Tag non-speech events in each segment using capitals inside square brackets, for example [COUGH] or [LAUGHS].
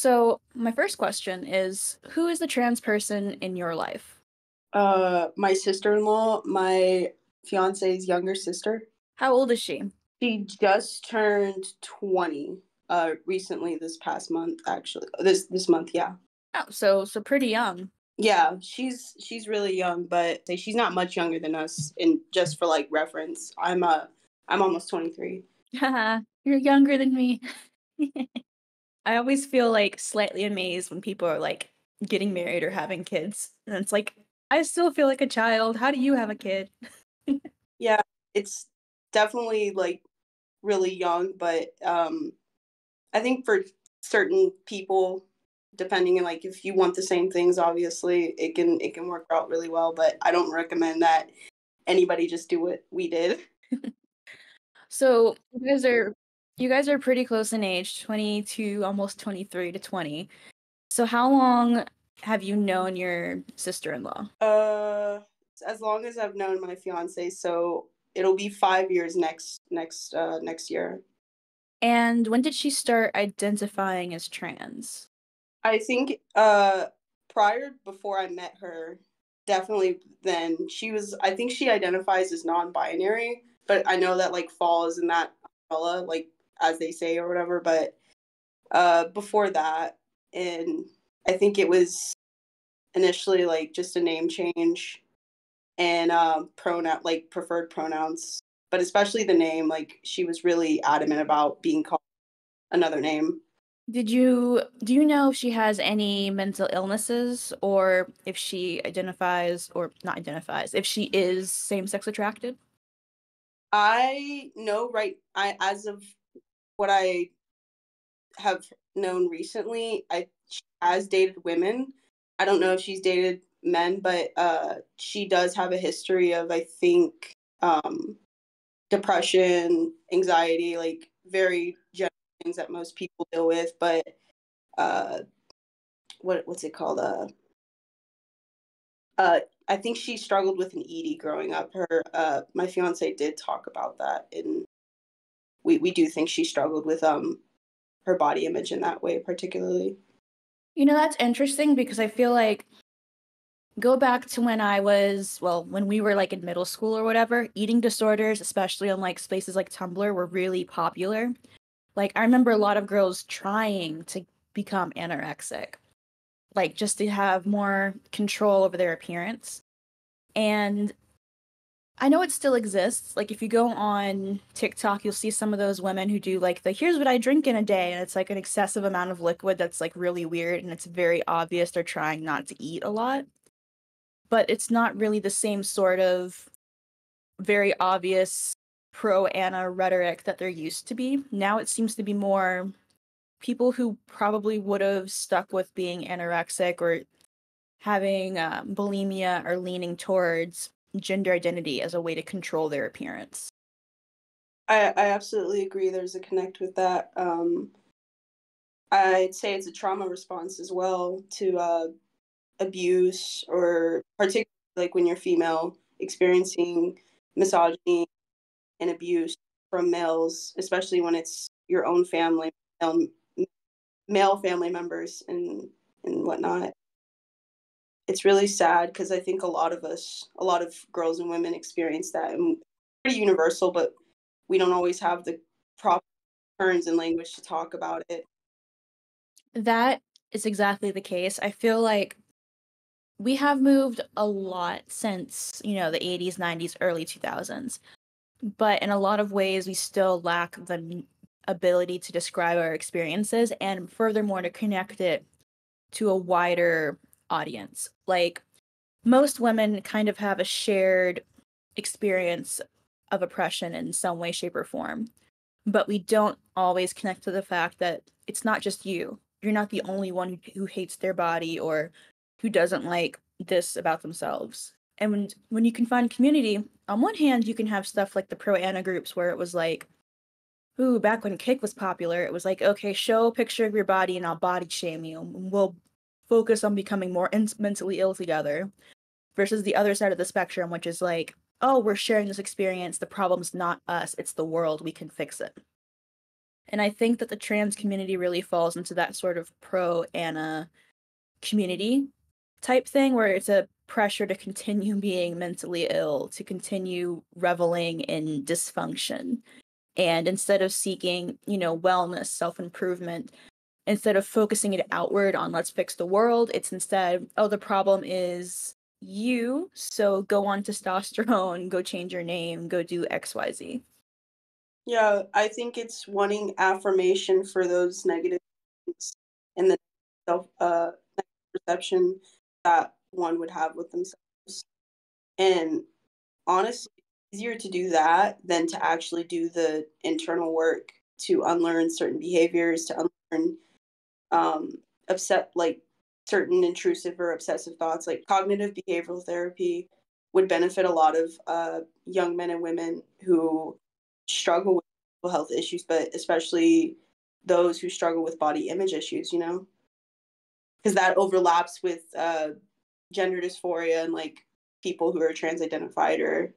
So, my first question is Who is the trans person in your life? Uh, my sister in law, my fiance's younger sister. How old is she? She just turned 20 uh recently this past month actually this this month yeah Oh, so so pretty young. yeah she's she's really young but say she's not much younger than us and just for like reference i'm uh i'm almost 23 Haha, [LAUGHS] You're younger than me. [LAUGHS] I always feel like slightly amazed when people are like getting married or having kids. And it's like, I still feel like a child. How do you have a kid? [LAUGHS] yeah it's definitely like really young but um i think for certain people depending on like if you want the same things obviously it can it can work out really well but i don't recommend that anybody just do what we did [LAUGHS] So you guys are you guys are pretty close in age, 22, almost 23 to 20. So how long have you known your sister-in-law? uh as long as i've known my fiance so it'll be five years next next uh next year And when did she start identifying as trans? i think uh prior before i met her definitely then she was i think she identifies as non-binary but i know that like falls in that umbrella like as they say or whatever but uh before that and i think it was initially like just a name change and um pronoun like preferred pronouns but especially the name like she was really adamant about being called another name Did you do you know if she has any mental illnesses or if she identifies or not identifies, if she is same-sex attracted? I know right I as of what I have known recently, I she has dated women. I don't know if she's dated men, but uh she does have a history of I think um depression, anxiety, like very general things that most people deal with, but uh what what's it called? Uh uh I think she struggled with an ED growing up. Her uh my fiance did talk about that and we we do think she struggled with um her body image in that way particularly. You know, that's interesting because I feel like go back to when I was, well, when we were like in middle school or whatever, eating disorders, especially on like spaces like Tumblr, were really popular. Like, I remember a lot of girls trying to become anorexic, like just to have more control over their appearance. And I know it still exists. Like if you go on TikTok, you'll see some of those women who do like the here's what I drink in a day, and it's like an excessive amount of liquid that's like really weird and it's very obvious they're trying not to eat a lot. But it's not really the same sort of very obvious pro ana rhetoric that there used to be. Now it seems to be more people who probably would have stuck with being anorexic or having um, bulimia or leaning towards gender identity as a way to control their appearance. I I absolutely agree there's a connect with that. Um I'd say it's a trauma response as well to uh abuse or particularly like when you're female experiencing misogyny and abuse from males, especially when it's your own family, male family members and and whatnot. It's really sad because I think a lot of us, a lot of girls and women experience that, and pretty universal, but we don't always have the proper terms and language to talk about it. That is exactly the case. I feel like we have moved a lot since, you know, the 80s, 90s, early 2000s. But in a lot of ways, we still lack the ability to describe our experiences and furthermore to connect it to a wider audience. Like most women kind of have a shared experience of oppression in some way, shape, or form. But we don't always connect to the fact that it's not just you. You're not the only one who, hates their body or who doesn't like this about themselves. And when, when you can find community, on one hand, you can have stuff like the pro ana groups where it was like, ooh, back when Kik was popular, it was like, okay, show a picture of your body and I'll body shame you. We'll focus on becoming more in- mentally ill together. Versus the other side of the spectrum, which is like, oh, we're sharing this experience. The problem's not us, it's the world. We can fix it. And I think that the trans community really falls into that sort of pro ana community type thing where it's a pressure to continue [LAUGHS] being mentally ill, to continue reveling in dysfunction. And instead of seeking, you know, wellness, self improvement, instead of focusing it outward on let's fix the world, it's instead, oh, the problem is you. So go on testosterone, go change your name, go do XYZ. Yeah, I think it's wanting affirmation for those negative things and the self uh perception that one would have with themselves. And honestly, easier to do that than to actually do the internal work to unlearn certain behaviors, to unlearn um upset like certain intrusive or obsessive thoughts like cognitive behavioral therapy would benefit a lot of uh, young men and women who struggle with health issues but especially those who struggle with body image issues you know? Because that overlaps with uh, gender dysphoria and like people who are trans identified or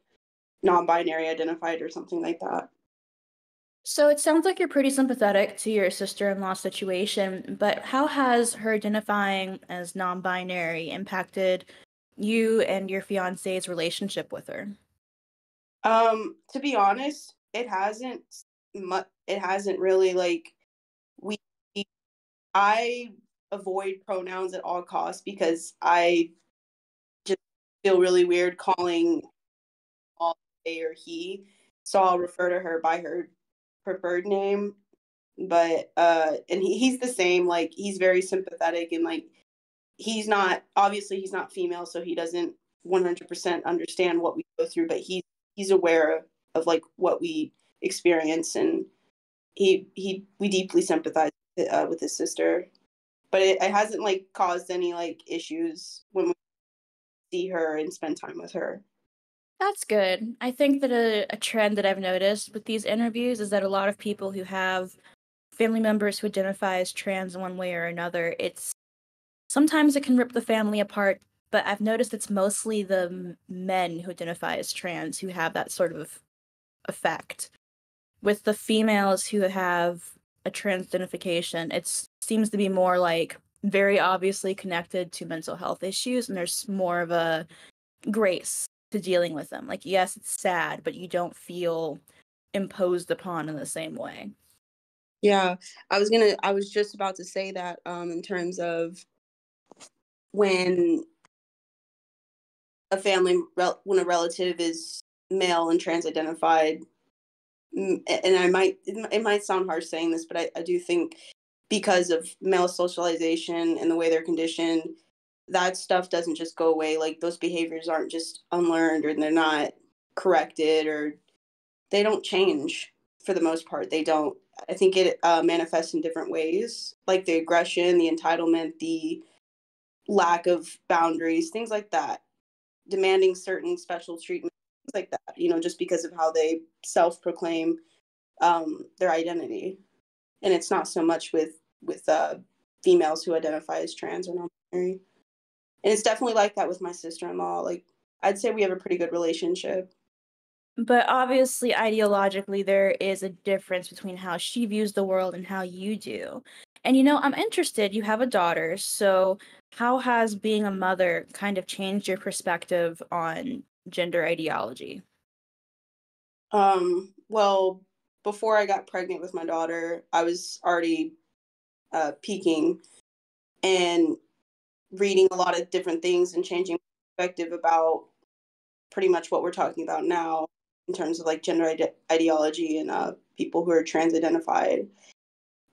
non-binary identified or something like that so it sounds like you're pretty sympathetic to your sister-in-law situation, but how has her identifying as non-binary impacted you and your fiance's relationship with her? Um, to be honest, it hasn't it hasn't really like we I avoid pronouns at all costs because I just feel really weird calling all they or he. So I'll refer to her by her preferred name but uh and he, he's the same like he's very sympathetic and like he's not obviously he's not female so he doesn't 100% understand what we go through but he's he's aware of, of like what we experience and he he we deeply sympathize uh, with his sister. But it, it hasn't like caused any like issues when we see her and spend time with her that's good. I think that a, a trend that I've noticed with these interviews is that a lot of people who have family members who identify as trans in one way or another, it's sometimes it can rip the family apart, but I've noticed it's mostly the men who identify as trans who have that sort of effect. With the females who have a trans identification, it seems to be more like very obviously connected to mental health issues, and there's more of a grace to dealing with them. Like, yes, it's sad, but you don't feel imposed upon in the same way. Yeah, I was gonna. I was just about to say that um, in terms of when a family, when a relative is male and trans-identified, and I might, it might sound harsh saying this, but I, I do think because of male socialization and the way they're conditioned, that stuff doesn't just go away. Like those behaviors aren't just unlearned or they're not corrected or they don't change for the most part. They don't. I think it uh, manifests in different ways, like the aggression, the entitlement, the lack of boundaries, things like that. Demanding certain special treatment, things like that. You know, just because of how they self-proclaim um, their identity, and it's not so much with with uh, females who identify as trans or non-binary and it's definitely like that with my sister-in-law like i'd say we have a pretty good relationship. But obviously ideologically there is a difference between how she views the world and how you do. And you know i'm interested you have a daughter so how has being a mother kind of changed your perspective on gender ideology? Um well before i got pregnant with my daughter i was already uh, peaking. And reading a lot of different things and changing perspective about pretty much what we're talking about now in terms of like gender ide- ideology and uh, people who are trans identified.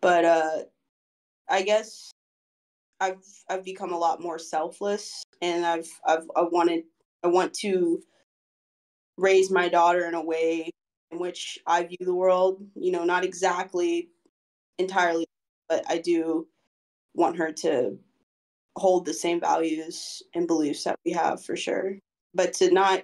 But uh, I guess I've I've become a lot more selfless, and I've I've I wanted I want to raise my daughter in a way in which I view the world. You know, not exactly entirely, but I do want her to hold the same values and beliefs that we have for sure. But to not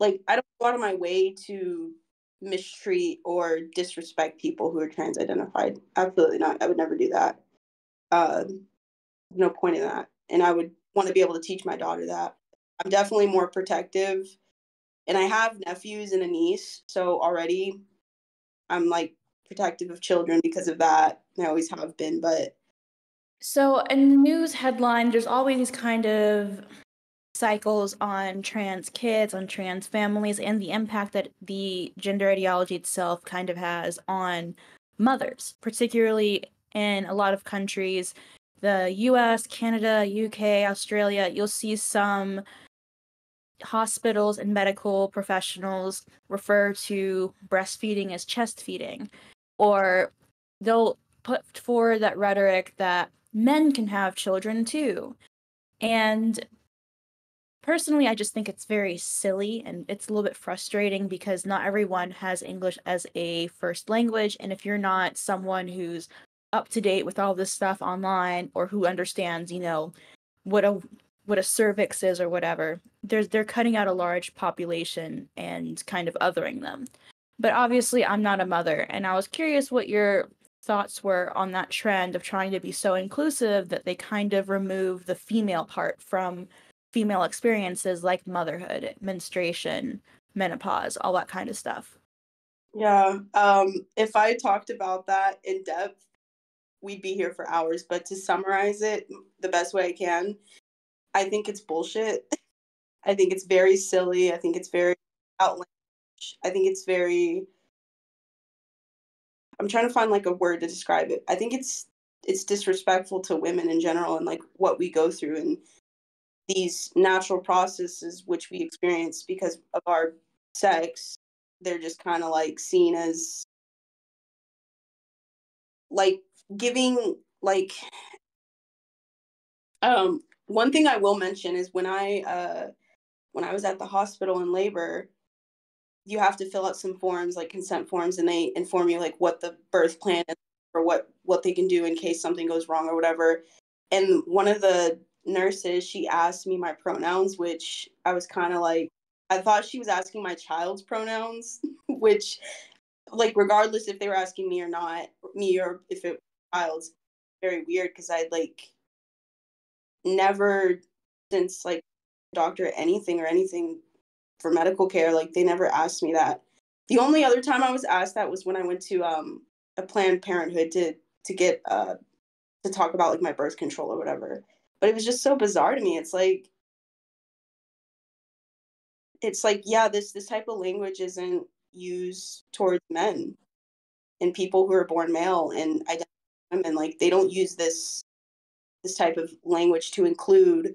like I don't go out of my way to mistreat or disrespect people who are trans identified. Absolutely not. I would never do that. Uh, no point in that. And I would want to be able to teach my daughter that. I'm definitely more protective. And I have nephews and a niece. So already I'm like protective of children because of that. I always have been, but so in the news headline, there's always these kind of cycles on trans kids, on trans families, and the impact that the gender ideology itself kind of has on mothers, particularly in a lot of countries, the US, Canada, UK, Australia, you'll see some hospitals and medical professionals refer to breastfeeding as chest feeding, or they'll put forward that rhetoric that men can have children too. And personally, I just think it's very silly and it's a little bit frustrating because not everyone has English as a first language. And if you're not someone who's up to date with all this stuff online or who understands, you know, what a what a cervix is or whatever, there's they're cutting out a large population and kind of othering them. But obviously I'm not a mother and I was curious what your thoughts were on that trend of trying to be so inclusive that they kind of remove the female part from female experiences like motherhood, menstruation, menopause, all that kind of stuff. Yeah. Um if I talked about that in depth, we'd be here for hours, but to summarize it the best way I can, I think it's bullshit. [LAUGHS] I think it's very silly. I think it's very outlandish. I think it's very I'm trying to find like a word to describe it. I think it's it's disrespectful to women in general and like what we go through and these natural processes which we experience because of our sex they're just kind of like seen as like giving like um one thing I will mention is when I uh when I was at the hospital in labor, you have to fill out some forms like consent forms and they inform you like what the birth plan is or what what they can do in case something goes wrong or whatever. And one of the nurses, she asked me my pronouns, which I was kind of like I thought she was asking my child's pronouns, [LAUGHS] which like regardless if they were asking me or not, me or if it child's very weird because I like never since like doctor anything or anything for medical care like they never asked me that. The only other time i was asked that was when i went to um a planned parenthood to to get uh to talk about like my birth control or whatever. But it was just so bizarre to me. It's like it's like yeah this this type of language isn't used towards men and people who are born male and identify women. Like they don't use this this type of language to include,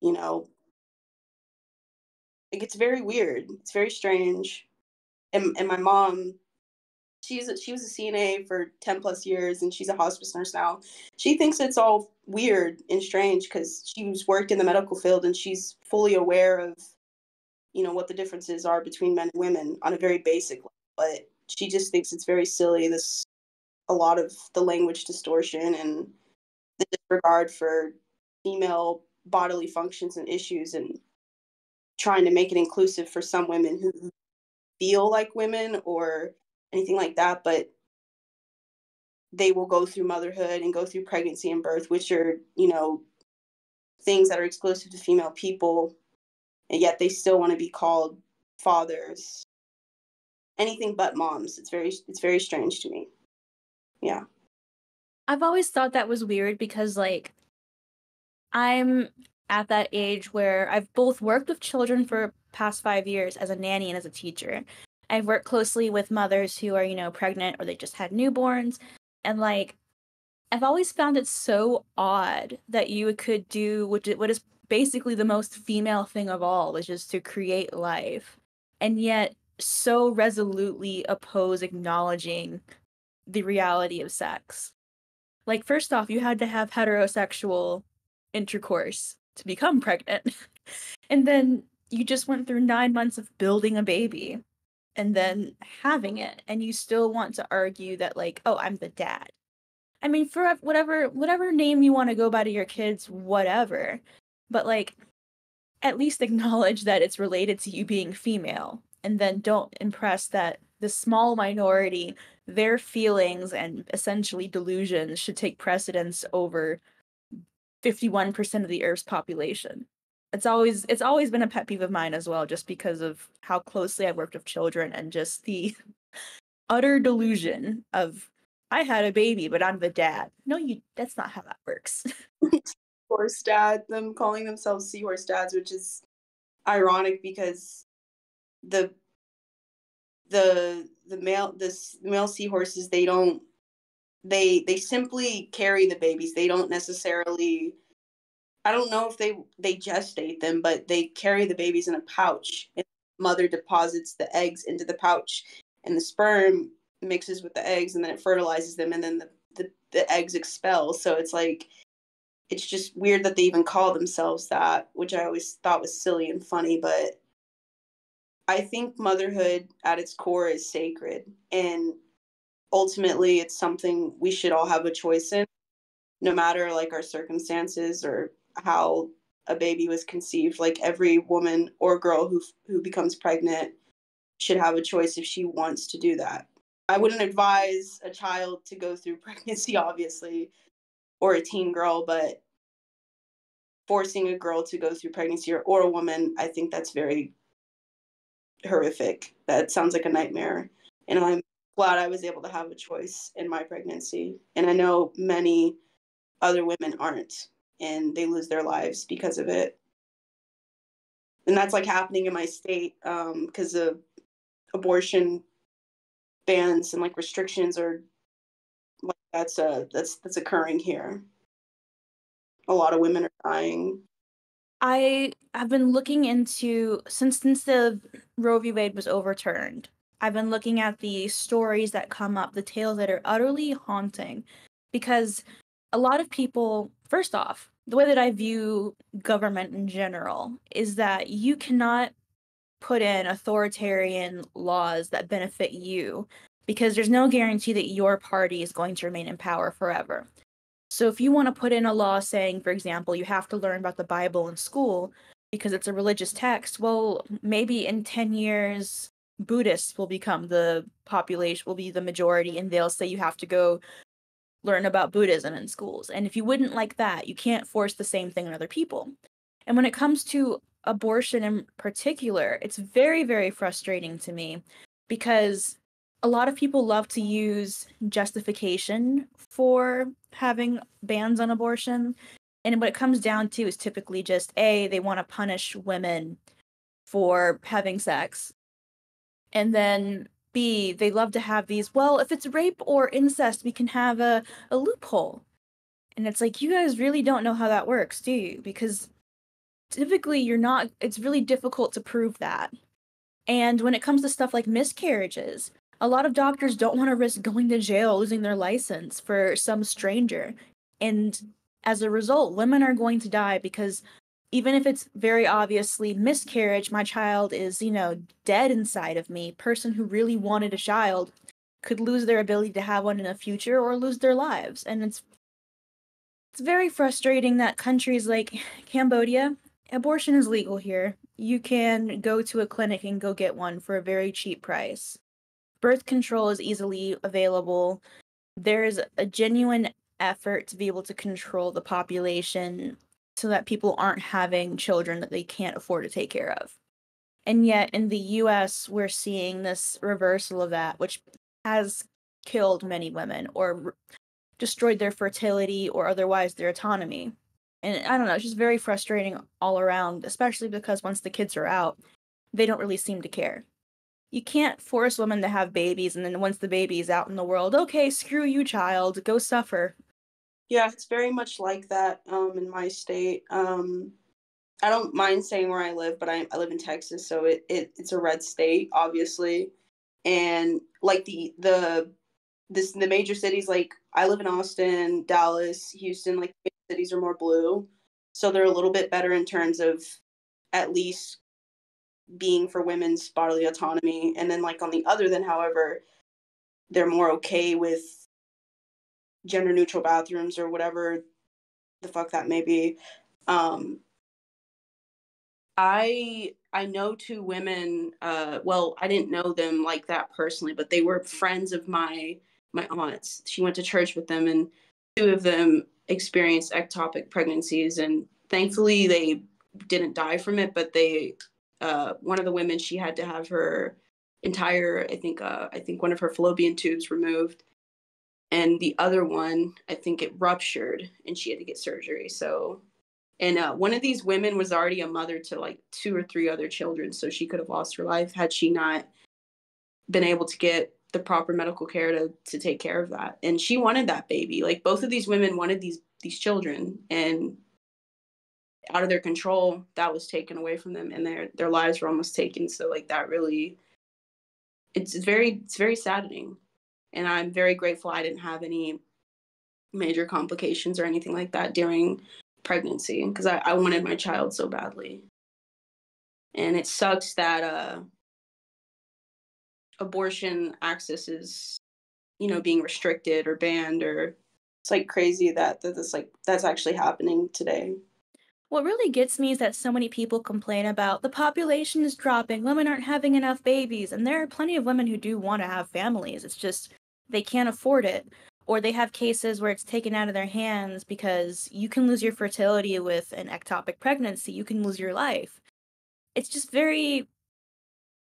you know, like it's very weird. It's very strange. And and my mom, she's a, she was a CNA for 10 plus years and she's a hospice nurse now. She thinks it's all weird and strange because she's worked in the medical field and she's fully aware of, you know, what the differences are between men and women on a very basic level. But she just thinks it's very silly, this a lot of the language distortion and the disregard for female bodily functions and issues and trying to make it inclusive for some women who feel like women or anything like that but they will go through motherhood and go through pregnancy and birth which are you know things that are exclusive to female people and yet they still want to be called fathers. Anything but moms. It's very it's very strange to me. Yeah. I've always thought that was weird because like I'm at that age where I've both worked with children for past 5 years as a nanny and as a teacher. I've worked closely with mothers who are, you know, pregnant or they just had newborns and like I've always found it so odd that you could do what is basically the most female thing of all, which is to create life. And yet so resolutely oppose acknowledging the reality of sex. Like, first off, you had to have heterosexual intercourse to become pregnant. [LAUGHS] and then you just went through nine months of building a baby and then having it. And you still want to argue that, like, oh, I'm the dad. I mean, for whatever whatever name you want to go by to your kids, whatever. But like, at least acknowledge that it's related to you being female, and then don't impress that the small minority their feelings and essentially delusions should take precedence over 51% of the earth's population it's always it's always been a pet peeve of mine as well just because of how closely i've worked with children and just the [LAUGHS] utter delusion of I had a baby, but I'm the dad. No, you that's not how that works. [LAUGHS] Horse dad, them calling themselves seahorse dads, which is ironic because the the the male this male seahorses they don't they they simply carry the babies. They don't necessarily I don't know if they they gestate them, but they carry the babies in a pouch. And mother deposits the eggs into the pouch, and the sperm mixes with the eggs, and then it fertilizes them, and then the the, the eggs expel. So it's like it's just weird that they even call themselves that, which I always thought was silly and funny, but I think motherhood at its core is sacred and ultimately it's something we should all have a choice in no matter like our circumstances or how a baby was conceived. Like every woman or girl who who becomes pregnant should have a choice if she wants to do that. I wouldn't advise a child to go through [LAUGHS] pregnancy obviously or a teen girl but forcing a girl to go through pregnancy or, or a woman i think that's very horrific. That sounds like a nightmare and i'm glad i was able to have a choice in my pregnancy and i know many other women aren't and they lose their lives because of it. And that's like happening in my state because um, of abortion bans and like restrictions are like that's uh that's that's occurring here. A lot of women are dying. I have been looking into since since the Roe v. Wade was overturned. I've been looking at the stories that come up, the tales that are utterly haunting, because a lot of people, first off, the way that I view government in general is that you cannot put in authoritarian laws that benefit you because there's no guarantee that your party is going to remain in power forever. So if you want to put in a law saying, for example, you have to learn about the Bible in school because it's a religious text, well, maybe in 10 years Buddhists will become the population, will be the majority, and they'll say you have to go learn about Buddhism in schools. And if you wouldn't like that, you can't force the same thing on other people. And when it comes to abortion in particular, it's very, very frustrating to me because a lot of people love to use justification for having bans on abortion. And what it comes down to is typically just A, they want to punish women for having sex. And then B, they love to have these, well, if it's rape or incest, we can have a, a loophole. And it's like, you guys really don't know how that works, do you? Because typically you're not, it's really difficult to prove that. And when it comes to stuff like miscarriages, a lot of doctors don't want to risk going to jail, losing their license for some stranger. And as a result, women are going to die because even if it's very obviously miscarriage, my child is, you know, dead inside of me, person who really wanted a child could lose their ability to have one in the future or lose their lives. And it's it's very frustrating that countries like [SIGHS] Cambodia, abortion is legal here. You can go to a clinic and go get one for a very cheap price. Birth control is easily available. There is a genuine effort to be able to control the population so that people aren't having children that they can't afford to take care of. And yet in the US, we're seeing this reversal of that, which has killed many women or re- destroyed their fertility or otherwise their autonomy. And I don't know, it's just very frustrating all around, especially because once the kids are out, they don't really seem to care. You can't force women to have babies and then once the baby is out in the world, okay, screw you, child, go suffer. Yeah, it's very much like that um, in my state. Um, I don't mind saying where I live, but I, I live in Texas, so it, it it's a red state, obviously, and like the the this the major cities like I live in Austin, Dallas, Houston, like cities are more blue, so they're a little bit better in terms of at least being for women's bodily autonomy, and then like on the other then, however, they're more okay with gender neutral bathrooms or whatever the fuck that may be. Um, I I know two women. Uh, well, I didn't know them like that personally, but they were friends of my my aunts. She went to church with them, and two of them experienced ectopic pregnancies, and thankfully they didn't die from it. But they, uh, one of the women, she had to have her entire I think uh, I think one of her fallopian tubes removed, and the other one I think it ruptured and she had to get surgery. So, and uh, one of these women was already a mother to like two or three other children, so she could have lost her life had she not been able to get the proper medical care to to take care of that. And she wanted that baby. Like both of these women wanted these these children, and out of their control that was taken away from them and their their lives were almost taken so like that really it's very it's very saddening and i'm very grateful i didn't have any major complications or anything like that during pregnancy because I, I wanted my child so badly and it sucks that uh abortion access is you know being restricted or banned or it's like crazy that that this like that's actually happening today what really gets me is that so many people complain about the population is dropping, women aren't having enough babies, and there are plenty of women who do want to have families. It's just they can't afford it. Or they have cases where it's taken out of their hands because you can lose your fertility with an ectopic pregnancy, you can lose your life. It's just very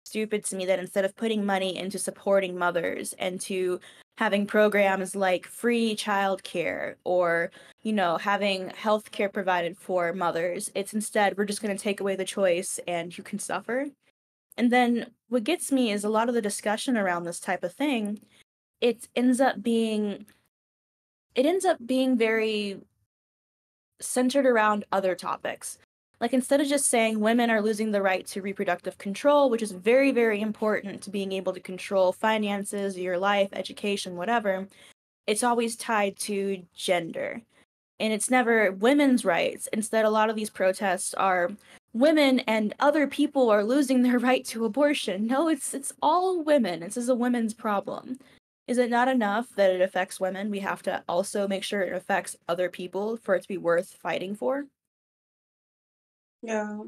stupid to me that instead of putting money into supporting mothers and to having programs like free childcare or you know having health care provided for mothers it's instead we're just going to take away the choice and you can suffer and then what gets me is a lot of the discussion around this type of thing it ends up being it ends up being very centered around other topics like instead of just saying women are losing the right to reproductive control, which is very, very important to being able to control finances, your life, education, whatever, it's always tied to gender. And it's never women's rights. Instead, a lot of these protests are women and other people are losing their [LAUGHS] right to abortion. No, it's it's all women. This is a women's problem. Is it not enough that it affects women? We have to also make sure it affects other people for it to be worth fighting for. Yeah.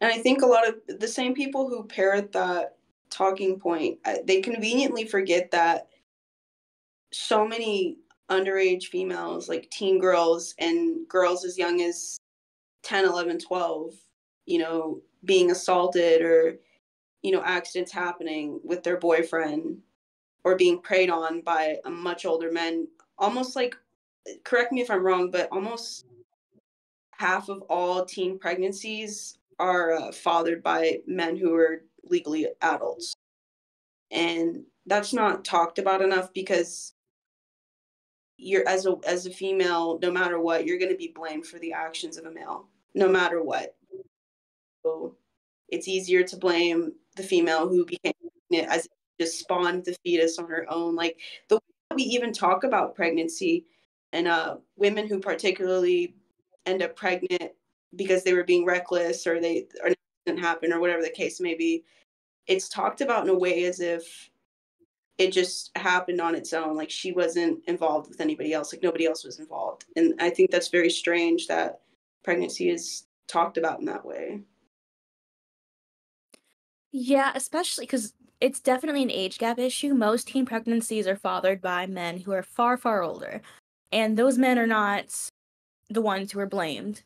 And I think a lot of the same people who parrot that talking point, they conveniently forget that so many underage females, like teen girls and girls as young as 10, 11, 12, you know, being assaulted or, you know, accidents happening with their boyfriend or being preyed on by a much older men, almost like, correct me if I'm wrong, but almost half of all teen pregnancies are uh, fathered by men who are legally adults. And that's not talked about enough because you're as a as a female, no matter what, you're going to be blamed for the actions of a male, no matter what. So it's easier to blame the female who became pregnant as just spawned the fetus on her own. Like the way we even talk about pregnancy and uh, women who particularly end up pregnant because they were being reckless or they or didn't happen or whatever the case may be it's talked about in a way as if it just happened on its own. Like she wasn't involved with anybody else. Like nobody else was involved. And i think that's very strange that pregnancy is talked about in that way. Yeah especially because it's definitely an age gap issue most teen pregnancies are fathered by men who are far far older and those men are not the ones who are blamed.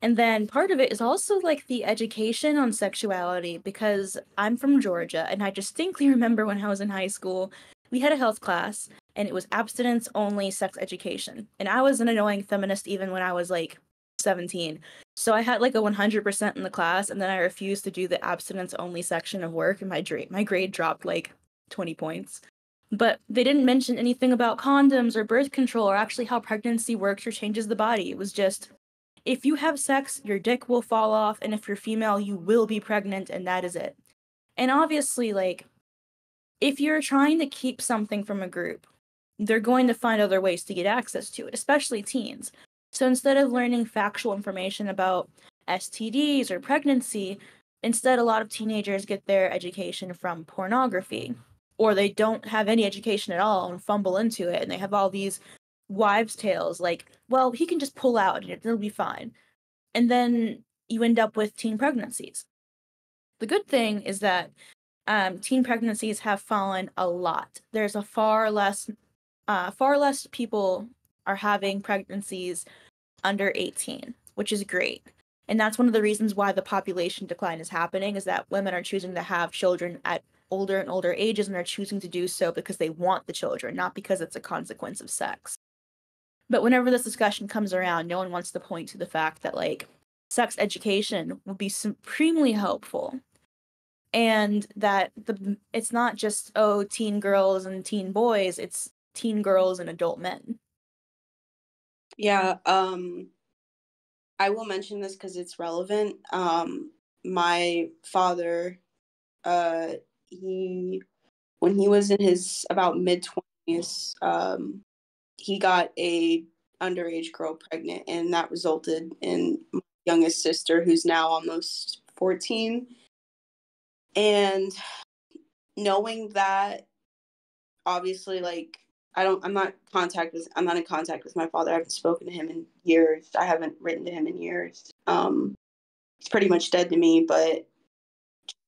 And then part of it is also like the education on sexuality because I'm from Georgia and I distinctly [LAUGHS] remember when I was in high school, we had a health class and it was abstinence only sex education. And I was an annoying feminist even when I was like 17. So I had like a 100% in the class and then I refused to do the abstinence only section of work and my grade my grade dropped like 20 points. But they didn't mention anything about condoms or birth control or actually how pregnancy works or changes the body. It was just if you have sex, your dick will fall off, and if you're female, you will be pregnant, and that is it. And obviously, like, if you're trying to keep something from a group, they're going to find other ways to get access to it, especially teens. So instead of learning factual information about STDs or pregnancy, instead, a lot of teenagers get their education from pornography or they don't have any education at all and fumble into it and they have all these wives tales like well he can just pull out and it'll be fine. And then you end up with teen pregnancies. The good thing is that um, teen pregnancies have fallen a lot. There's a far less uh, far less people are having pregnancies under 18 which is great. And that's one of the reasons why the population decline is happening is that women are choosing to have children at older and older ages and are choosing to do so because they want the children, not because it's a consequence of sex. But whenever this discussion comes around, no one wants to point to the fact that like sex education would be supremely helpful. And that the it's not just oh teen girls and teen boys it's teen girls and adult men yeah um i will mention this because it's relevant. Um my father uh he when he was in his about mid 20s um he got a underage girl pregnant and that resulted in my youngest sister who's now almost 14 and knowing that obviously like i don't i'm not contact with i'm not in contact with my father. I haven't spoken to him in years. I haven't written to him in years. Um it's pretty much dead to me but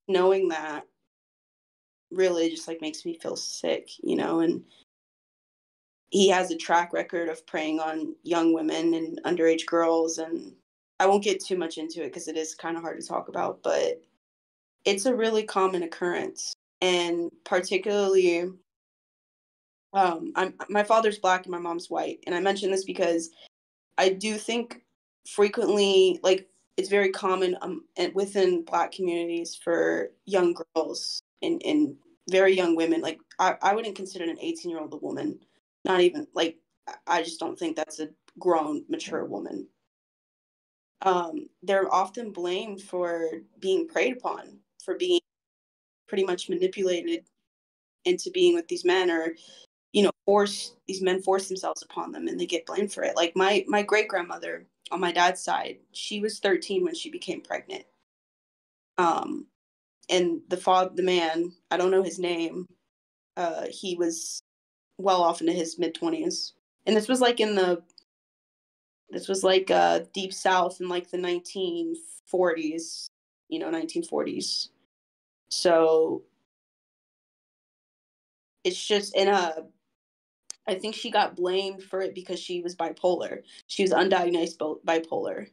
knowing that really just like makes me feel sick you know and he has a track record of preying on young women and underage girls and i won't get too much into it because it is kind of hard to talk about but it's a really common occurrence. And particularly um i'm my father's black and my mom's white. And i mention this because i do think frequently like it's very common um within black communities for young girls and and very young women. Like i, I wouldn't consider an 18 year old a woman. Not even like i just don't think that's a grown mature woman. Um they're often blamed for being preyed upon for being pretty much manipulated into being with these men or you know force these men force themselves upon them and they get blamed for it. Like my my great grandmother on my dad's side she was 13 when she became pregnant. Um and the father the man i don't know his name uh he was well off into his mid 20s and this was like in the this was like uh deep south in like the 1940s you know 1940s so it's just in a I think she got blamed for it because she was bipolar. She was undiagnosed bipolar.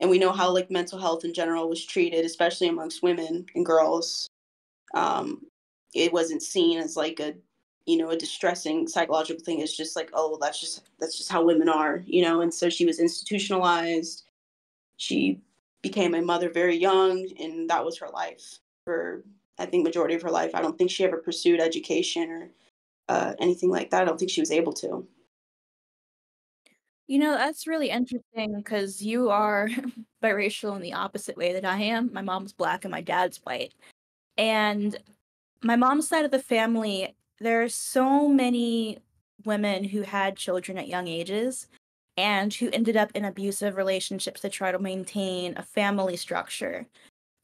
And we know how like mental health in general was treated, especially amongst women and girls. Um, it wasn't seen as like a you know a distressing psychological thing it's just like oh that's just that's just how women are you know and so she was institutionalized she became a mother very young and that was her life for i think majority of her life i don't think she ever pursued education or uh, anything like that i don't think she was able to. You know that's really interesting because you are [LAUGHS] biracial in the opposite way that i am. My mom's black and my dad's white. And my mom's side of the family there are so many women who had children at young ages and who ended up in abusive relationships to try to maintain a family structure.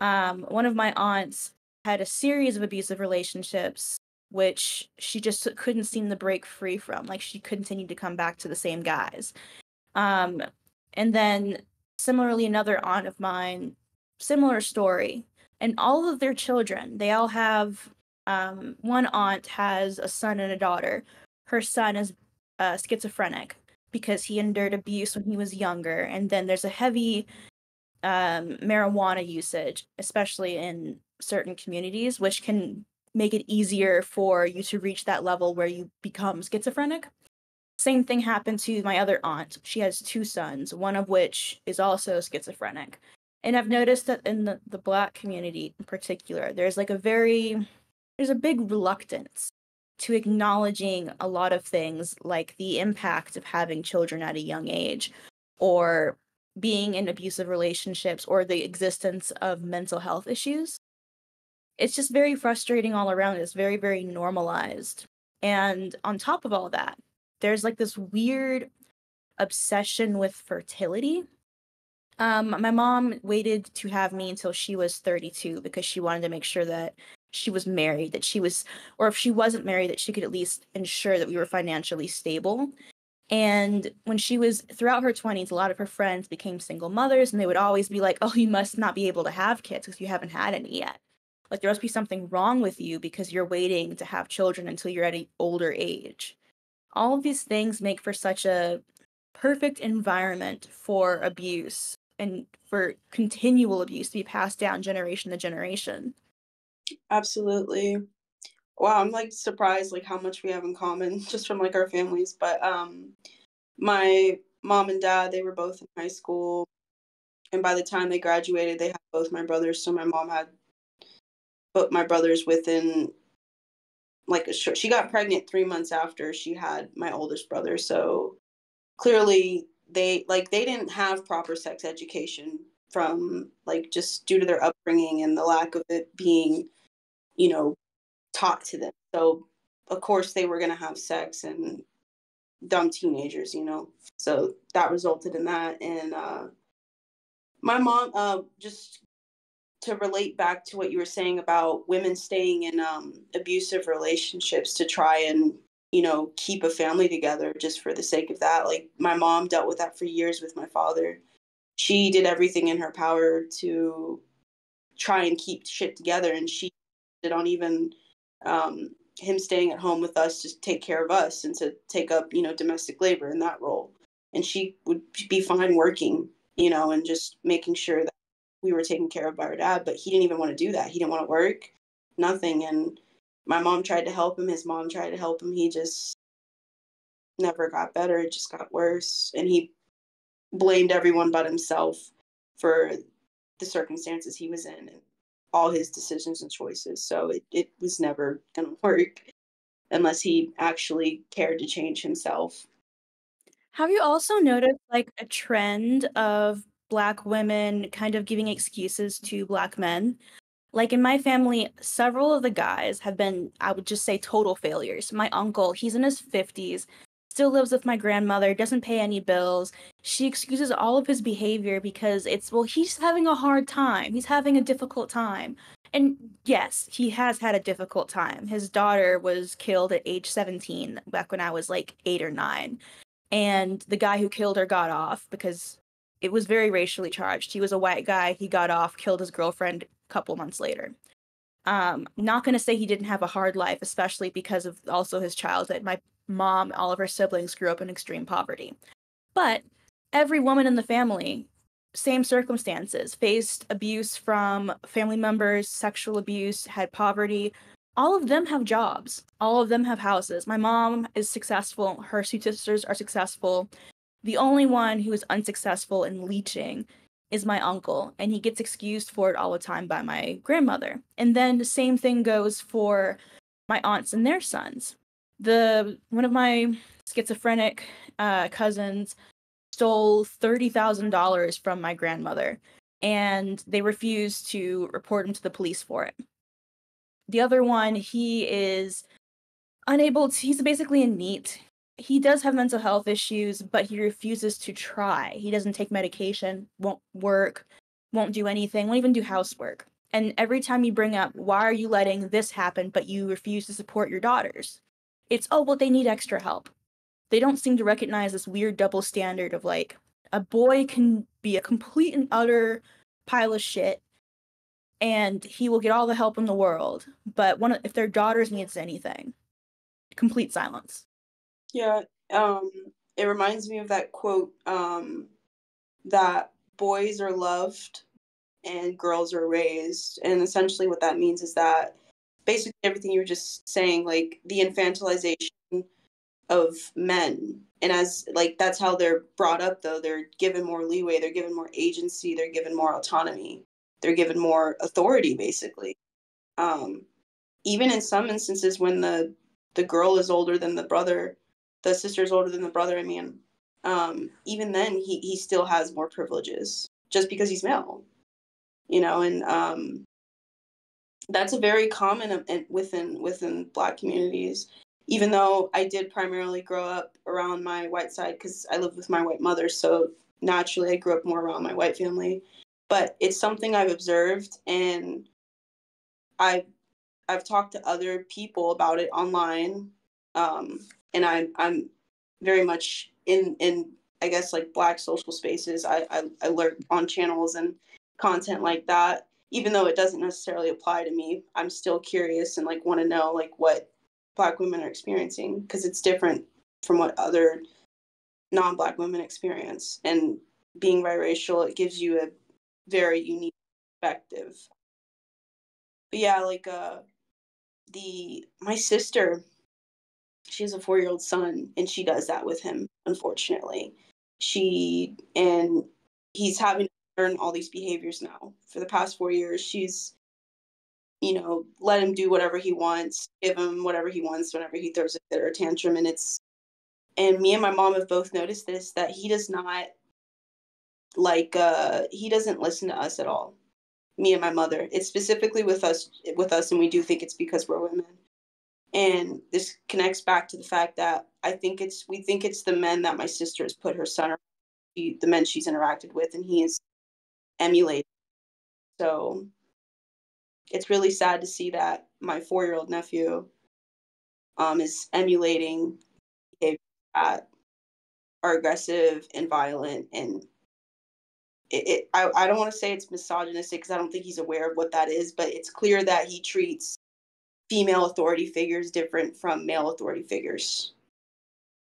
Um, one of my aunts had a series of abusive relationships, which she just couldn't seem to break free from. Like she continued to come back to the same guys. Um, and then similarly, another aunt of mine, similar story. And all of their children, they all have um, one aunt has a son and a daughter. Her son is uh, schizophrenic because he endured abuse when he was younger, and then there's a heavy um, marijuana usage, especially in certain communities, which can make it easier for you to reach that level where you become schizophrenic. Same thing happened to my other aunt. She has two sons, one of which is also schizophrenic. And I've noticed that in the, the black community in particular, there's like a very there's a big reluctance to acknowledging a lot of things like the impact of having children at a young age or being in abusive relationships or the existence of mental health issues. It's just very frustrating all around. It's very, very normalized. And on top of all that, there's like this weird obsession with fertility. Um, my mom waited to have me until she was 32 because she wanted to make sure that she was married, that she was, or if she wasn't married, that she could at least ensure that we were financially stable. And when she was throughout her 20s, a lot of her friends became single mothers, and they would always be like, Oh, you must not be able to have kids because you haven't had any yet. Like, there must be something wrong with you because you're waiting to have children until you're at an older age. All of these things make for such a perfect environment for abuse and for continual abuse to be passed down generation to generation. Absolutely. wow, I'm like surprised like how much we have in common [LAUGHS] just from like our families. But um my mom and dad, they were both in high school. And by the time they graduated, they had both my brothers. So my mom had both my brothers within like a short she got pregnant three months after she had my oldest brother. So clearly they like they didn't have proper sex education from like just due to their upbringing and the lack of it being you know taught to them so of course they were going to have sex and dumb teenagers you know so that resulted in that and uh my mom uh just to relate back to what you were saying about women staying in um abusive relationships to try and you know, keep a family together just for the sake of that. Like my mom dealt with that for years with my father. She did everything in her power to try and keep shit together and she did on even um, him staying at home with us to take care of us and to take up, you know, domestic labor in that role. And she would be fine working, you know, and just making sure that we were taken care of by our dad, but he didn't even want to do that. He didn't want to work, nothing. And my mom tried to help him his mom tried to help him he just never got better it just got worse and he blamed everyone but himself for the circumstances he was in and all his decisions and choices so it, it was never going [LAUGHS] to work unless he actually cared to change himself have you also noticed like a trend of black women kind of giving excuses to black men like in my family, several of the guys have been, I would just say, total failures. My uncle, he's in his 50s, still lives with my grandmother, doesn't pay any bills. She excuses all of his behavior because it's, well, he's having a hard time. He's having a difficult time. And yes, he has had a difficult time. His daughter was killed at age 17, back when I was like eight or nine. And the guy who killed her got off because it was very racially charged. He was a white guy. He got off, killed his girlfriend a couple months later. Um, not going to say he didn't have a hard life, especially because of also his childhood. My mom, all of her siblings grew up in extreme poverty. But every woman in the family, same circumstances, faced abuse from family members, sexual abuse, had poverty. All of them have jobs. All of them have houses. My mom is successful. Her two sisters are successful. The only one who is unsuccessful in leeching is my uncle, and he gets excused for it all the time by my grandmother. And then the same thing goes for my aunts and their sons. The one of my schizophrenic uh, cousins stole thirty thousand dollars from my grandmother, and they refused to report him to the police for it. The other one, he is unable to. He's basically a NEET he does have mental health issues, but he refuses to try. He doesn't take medication, won't work, won't do anything, won't even do housework. And every time you bring up, why are you letting this happen, but you refuse to support your daughters? It's, oh, well, they need extra help. They don't seem to recognize this weird double standard of like, a boy can be a complete and utter pile of shit and he will get all the help in the world. But one, if their daughters needs anything, complete silence. Yeah, um, it reminds me of that quote um, that boys are loved and girls are raised. And essentially, what that means is that basically everything you were just saying, like the infantilization of men. And as like that's how they're brought up, though, they're given more leeway, they're given more agency, they're given more autonomy, they're given more authority, basically. Um, even in some instances, when the the girl is older than the brother, the sister's older than the brother. I mean, um, even then, he he still has more privileges just because he's male, you know, and um, that's a very common within within Black communities. Even though I did primarily grow up around my white side because I lived with my white mother, so naturally I grew up more around my white family. But it's something I've observed, and I've I've talked to other people about it online um, and I'm I'm very much in in I guess like black social spaces. I, I I lurk on channels and content like that. Even though it doesn't necessarily apply to me, I'm still curious and like want to know like what black women are experiencing because it's different from what other non-black women experience. And being biracial, it gives you a very unique perspective. But yeah, like uh the my sister she has a four year old son and she does that with him unfortunately. She and he's having to learn all these behaviors now. For the past four years she's you know let him do whatever he wants give him whatever he wants whenever he throws a fit or a tantrum and it's and me and my mom have both noticed this that he does not like uh he doesn't listen to us at all me and my mother. It's specifically with us with us and we do think it's because we're women and this connects back to the fact that i think it's we think it's the men that my sister has put her son the men she's interacted with and he is emulated so it's really sad to see that my four year old nephew um, is emulating behavior that are aggressive and violent and it, it I, I don't want to say it's misogynistic because I don't think he's aware of what that is, but it's clear that he treats female authority figures different from male authority figures.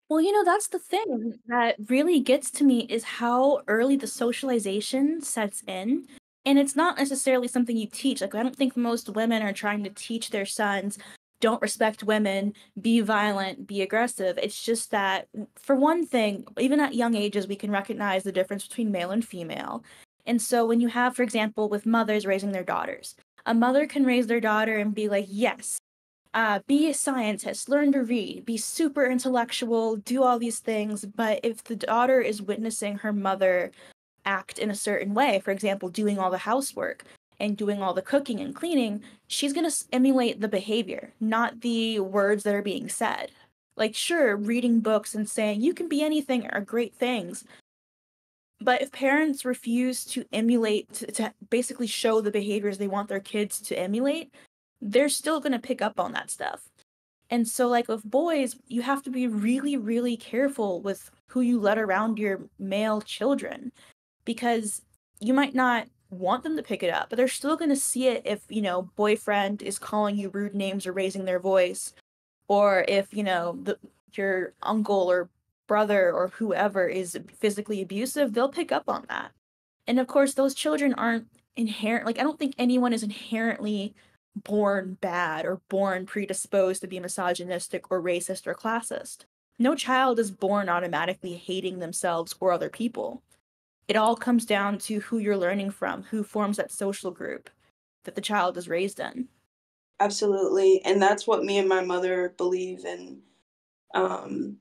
Well, you know, that's the thing that really gets to me is how early the socialization sets in. And it's not necessarily something you teach. Like, I don't think most women are trying to teach their sons don't respect women, be violent, be aggressive. It's just that, for one thing, even at young ages, we can recognize the difference between male and female. And so, when you have, for example, with mothers raising their daughters, a mother can raise their daughter and be like, yes, uh, be a scientist, learn to read, be super intellectual, do all these things. But if the daughter is witnessing her mother act in a certain way, for example, doing all the housework, and doing all the cooking and cleaning, she's going to emulate the behavior, not the words that are being said. Like, sure, reading books and saying you can be anything are great things. But if parents refuse to emulate, to, to basically show the behaviors they want their kids to emulate, they're still going to pick up on that stuff. And so, like with boys, you have to be really, really careful with who you let around your male children because you might not want them to pick it up, but they're still going to see it if, you know, boyfriend is calling you rude names or raising their voice, or if, you know, the, your uncle or brother or whoever is physically abusive, they'll pick up on that. And of course, those children aren't inherent, like, I don't think anyone is inherently born bad or born predisposed to be misogynistic or racist or classist. No child is born automatically hating themselves or other people it all comes down to who you're learning from, who forms that social group that the child is raised in. Absolutely. And that's what me and my mother believe in. Um,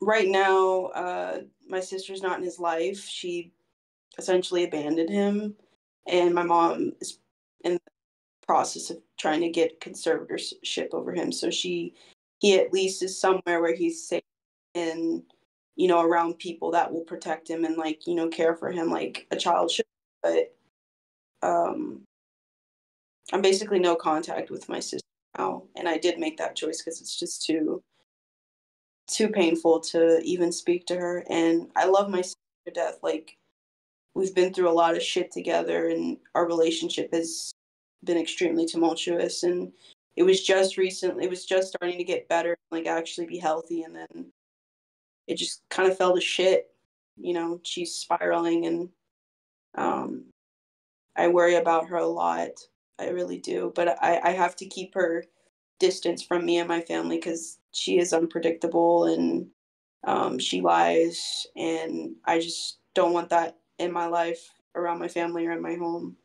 right now, uh, my sister's not in his life. She essentially abandoned him. And my mom is in the process of trying to get conservatorship over him. So she, he at least is somewhere where he's safe and you know, around people that will protect him and like, you know, care for him like a child should. But um I'm basically no contact with my sister now. And I did make that choice because it's just too too painful to even speak to her. And I love my sister to death. Like we've been through a lot of shit together and our relationship has been extremely tumultuous and it was just recently it was just starting to get better like actually be healthy and then it just kind of fell to shit. You know, she's spiraling and um, I worry about her a lot. I really do. But I, I have to keep her distance from me and my family because she is unpredictable and um, she lies. And I just don't want that in my life around my family or in my home.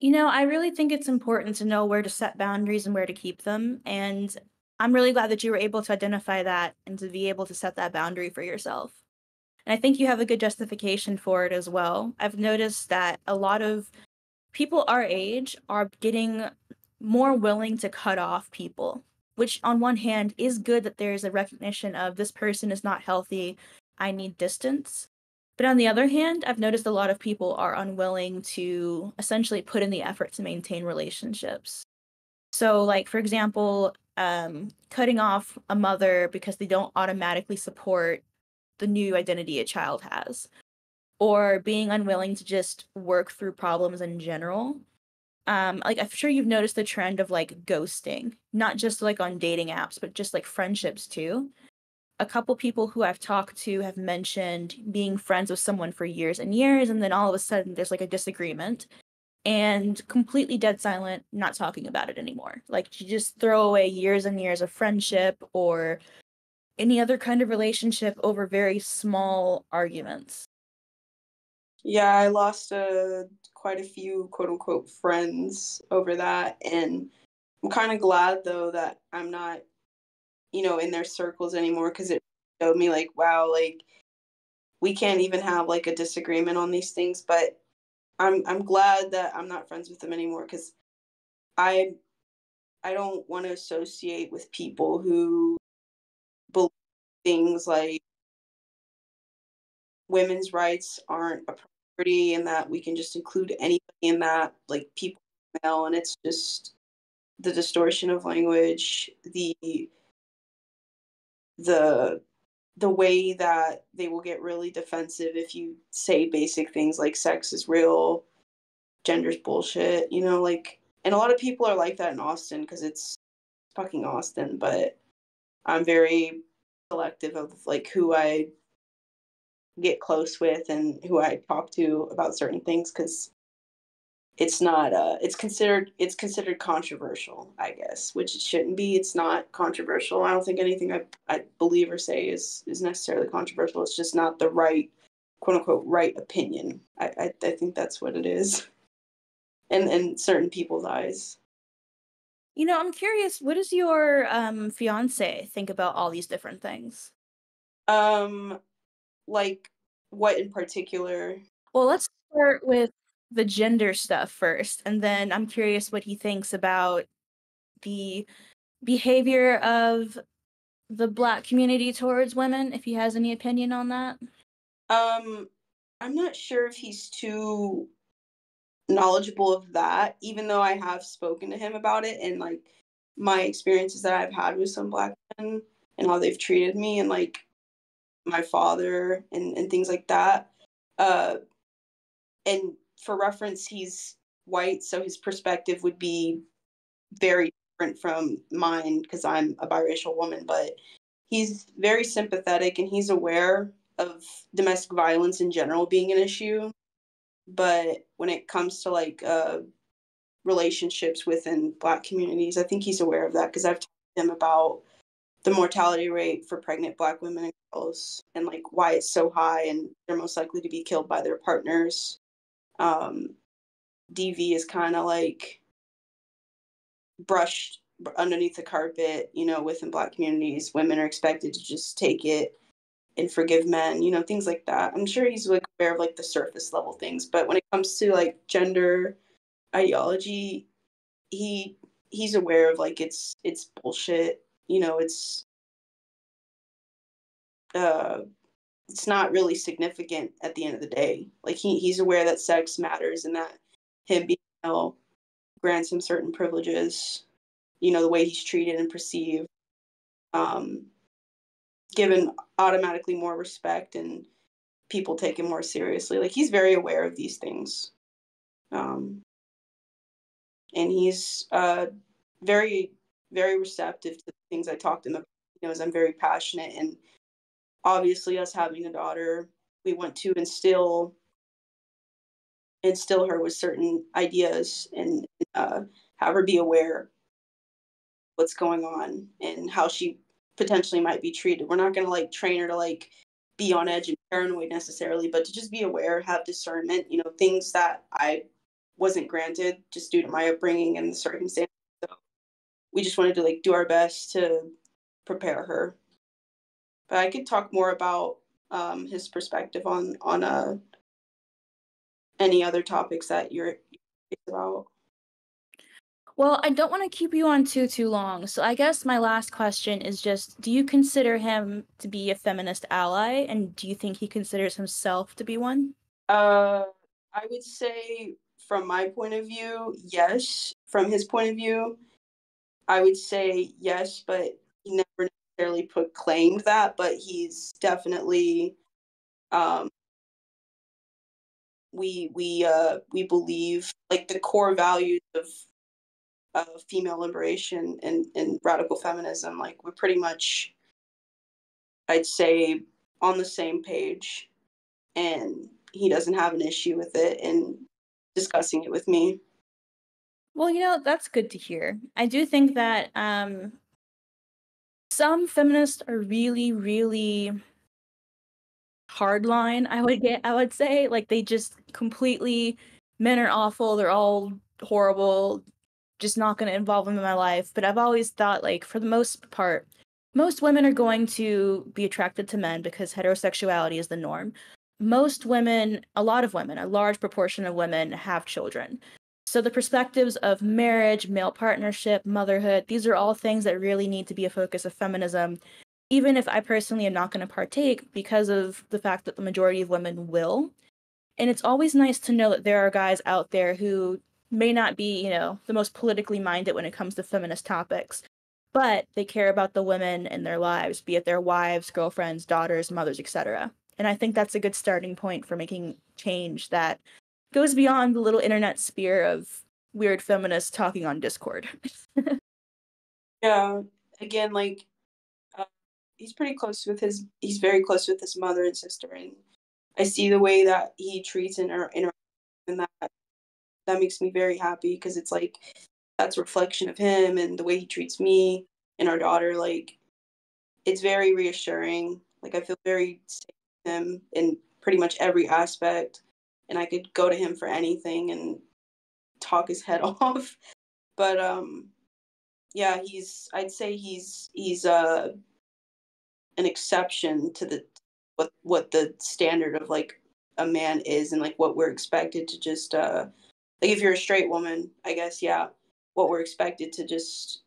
You know, I really think it's important to know where to set boundaries and where to keep them. And I'm really glad that you were able to identify that and to be able to set that boundary for yourself. And I think you have a good justification for it as well. I've noticed that a lot of people our age are getting more willing to cut off people, which on one hand is good that there's a recognition of this person is not healthy, I need distance. But on the other hand, I've noticed a lot of people are unwilling to essentially put in the effort to maintain relationships. So, like, for example, um, cutting off a mother because they don't automatically support the new identity a child has, or being unwilling to just work through problems in general. Um, like I'm sure you've noticed the trend of like ghosting, not just like on dating apps, but just like friendships too. A couple people who I've talked to have mentioned being friends with someone for years and years, and then all of a sudden there's like a disagreement, and completely dead silent, not talking about it anymore. Like you just throw away years and years of friendship or any other kind of relationship over very small arguments. Yeah, I lost a quite a few quote unquote friends over that. And I'm kind of glad though that I'm not you know in their circles anymore cuz it showed me like wow like we can't even have like a disagreement on these things. But I'm I'm glad that I'm not friends with them anymore cuz I I don't want to associate with people who believe things like women's rights aren't a priority and that we can just include anybody in that, like people male, and it's just the distortion of language, the the the way that they will get really defensive if you say basic things like sex is real, gender's bullshit, you know, like and a lot of people are like that in Austin because it's fucking Austin, but I'm very selective of like who I get close with and who I talk to about certain things because it's not uh it's considered it's considered controversial i guess which it shouldn't be. It's not controversial. I don't think anything i, I believe or say is is necessarily controversial. It's just not the right quote unquote right opinion. I i, I think that's what it is. And in certain people's eyes. You know i'm curious what does your um fiance think about all these different things? Um like what in particular well let's start with the gender stuff first, and then I'm curious what he thinks about the behavior of the black community towards women, if he has any opinion on that. Um, I'm not sure if he's too knowledgeable of that, even though I have spoken to him about it and like my experiences that I've had with some black men and how they've treated me and like my father and, and things like that. Uh, and for reference, he's white, so his perspective would be very different from mine because I'm a biracial woman. But he's very sympathetic and he's aware of domestic violence in general being an issue. But when it comes to like uh, relationships within Black communities, I think he's aware of that because I've talked to him about the mortality rate for pregnant Black women and girls and like why it's so high and they're most likely to be killed by their partners um, DV is kind of like brushed underneath the carpet, you know, within Black communities. Women are expected to just take it and forgive men, you know, things like that. I'm sure he's like aware of like the surface level things, but when it comes to like gender ideology, he he's aware of like it's it's bullshit. You know, it's uh it's not really significant at the end of the day. Like he he's aware that sex matters and that him being male grants him certain privileges. You know the way he's treated and perceived, um, given automatically more respect and people take him more seriously. Like he's very aware of these things, um, and he's uh, very very receptive to the things I talked in the. You know, as I'm very passionate and obviously us having a daughter we want to instill instill her with certain ideas and uh, have her be aware what's going on and how she potentially might be treated we're not going to like train her to like be on edge and paranoid necessarily but to just be aware have discernment you know things that i wasn't granted just due to my upbringing and the circumstances we just wanted to like do our best to prepare her but I could talk more about um, his perspective on on uh, any other topics that you're about. Well, I don't want to keep you on too too long. So I guess my last question is just do you consider him to be a feminist ally and do you think he considers himself to be one? Uh I would say from my point of view, yes. From his point of view, I would say yes, but he never necessarily proclaimed that, but he's definitely um, we we uh, we believe like the core values of of female liberation and, and radical feminism. Like we're pretty much, I'd say, on the same page, and he doesn't have an issue with it. And discussing it with me. Well, you know, that's good to hear. I do think that um some feminists are really, really hardline, I would get I would say. Like they just completely men are awful, they're all horrible, just not gonna involve them in my life. But I've always thought like for the most part, most women are going to be attracted to men because heterosexuality is the norm. Most women, a lot of women, a large proportion of women have children. So the perspectives of marriage, male partnership, motherhood, these are all things that really need to be a focus of feminism, even if I personally am not going to partake because of the fact that the majority of women will. And it's always nice to know that there are guys out there who may not be, you know, the most politically minded when it comes to feminist topics, but they care about the women in their lives, be it their wives, girlfriends, daughters, mothers, etc. And I think that's a good starting point for making change that goes beyond the little internet sphere of weird feminists talking on Discord. [LAUGHS] yeah, again, like uh, he's pretty close with his. He's very close with his mother and sister, and I see the way that he treats and inter- and that that makes me very happy because it's like that's reflection of him and the way he treats me and our daughter. Like it's very reassuring. Like I feel very safe with him in pretty much every aspect and I could go to him for anything and talk his head [LAUGHS] off. But um yeah, he's I'd say he's he's uh an exception to the what what the standard of like a man is and like what we're expected to just uh like if you're a straight woman, I guess yeah, what we're expected to just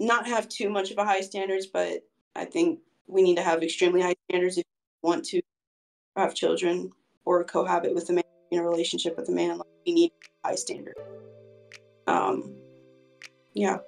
not have too much of a high standards, but I think we need to have extremely high standards if you want to have children or cohabit with a man in a relationship with a man. Like we need high standard. Um, yeah.